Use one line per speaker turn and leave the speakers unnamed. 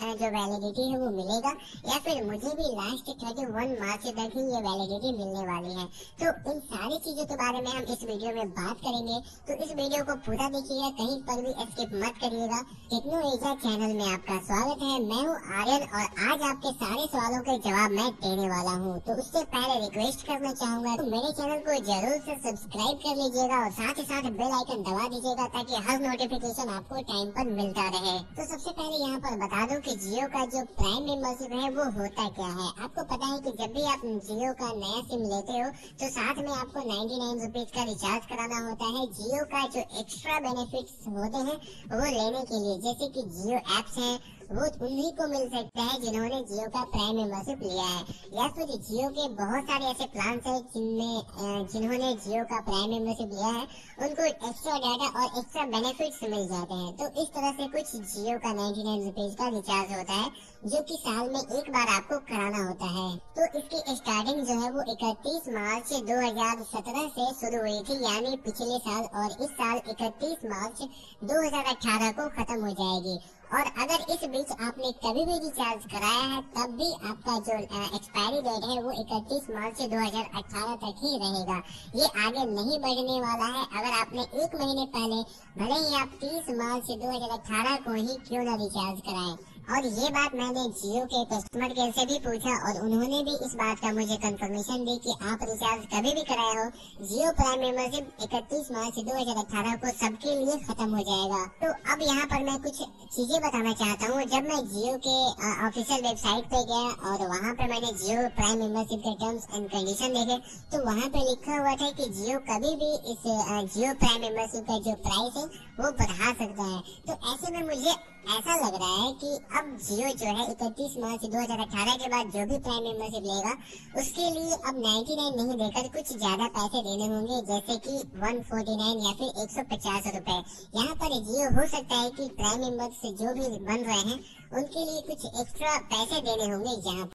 जो वैलिडिटी है वो मिलेगा, या फिर मुझे भी लास्ट थर्टी वन मार्च तक ही ये वैलिडिटी मिलने वाली है। तो इन सारी चीज़ों के बारे में हम इस वीडियो में बात करेंगे। तो इस वीडियो को पूरा देखिएगा, कहीं पर भी स्किप मत करिएगा। टेक्नो एजा चैनल में आपका स्वागत है। मैं हूँ आर्यन और आज आपके सारे सवालों के जवाब मैं देने वाला हूँ। तो उससे पहले रिक्वेस्ट करना चाहूँगा तो मेरे चैनल को ज़रूर से सब्सक्राइब कर लीजिएगा और साथ ही साथ बेल आइकन दबा दीजिएगा ताकि हर नोटिफिकेशन आपको टाइम पर मिलता रहे। तो सबसे पहले यहाँ पर बता दूँ कि जियो का जो प्राइम मेंबरशिप है, वो होता क्या है? आपको पता है कि जब भी आप जियो का नया सिम लेते हो तो साथ में आपको नाइन्टी नाइन रुपीज़ का रिचार्ज कराना होता है। जियो का जो एक्स्ट्रा बेनिफिट्स होते हैं, वो लेने के लिए, जैसे कि जियो एप्स हैं वो उन्हीं को मिल सकता है जिन्होंने जियो का प्राइम मेंबरशिप लिया है। या फिर जियो के बहुत सारे ऐसे प्लान है जिनमें जिन्होंने जियो का प्राइम मेंबरशिप लिया है। उनको एक्स्ट्रा डाटा और एक्स्ट्रा बेनिफिट्स मिल जाते हैं। तो इस तरह से कुछ जियो का नाइन्टी नाइन रुपीज़ का रिचार्ज होता है, जो कि साल में एक बार आपको कराना होता है। तो इसकी स्टार्टिंग जो है वो इकतीस मार्च दो हज़ार सत्रह से शुरू हुई थी, यानी पिछले साल और इस साल इकतीस मार्च दो हज़ार अठारह को खत्म हो जाएगी। और अगर इस बीच आपने कभी भी रिचार्ज कराया है, तब भी आपका जो एक्सपायरी डेट है, वो 31 मार्च 2018 तक ही रहेगा। ये आगे नहीं बढ़ने वाला है। अगर आपने एक महीने पहले भले ही आप 30 मार्च 2018 को ही क्यों ना रिचार्ज कराएँ और ये बात मैंने जियो के कस्टमर केयर से भी पूछा और उन्होंने भी इस बात का मुझे कंफर्मेशन दी कि आप रिचार्ज कभी भी कराए हो, जियो प्राइम मेंबरशिप इकतीस मार्च दो हज़ार अठारह को सबके लिए खत्म हो जाएगा। तो अब यहाँ पर मैं कुछ चीज़ें बताना चाहता हूँ। जब मैं जियो के ऑफिशियल वेबसाइट पे गया और वहाँ पर मैंने जियो प्राइम मेंबरशिप के टर्म्स एंड कंडीशन देखे तो वहाँ पे लिखा हुआ था की जियो कभी भी इस जियो प्राइम मेंबरशिप का जो प्राइस है, वो बढ़ा सकता है। तो ऐसे में मुझे ऐसा लग रहा है कि अब जियो जो है इकतीस मार्च 2018 के बाद जो भी प्राइम मेंबरशिप लेगा, उसके लिए अब 99 नहीं देकर कुछ ज़्यादा पैसे देने होंगे, जैसे कि 149 या फिर एक सौ पचास रूपए। यहाँ पर जियो हो सकता है कि प्राइम मेंबर जो भी बन रहे हैं, उनके लिए कुछ एक्स्ट्रा पैसे देने होंगे यहाँ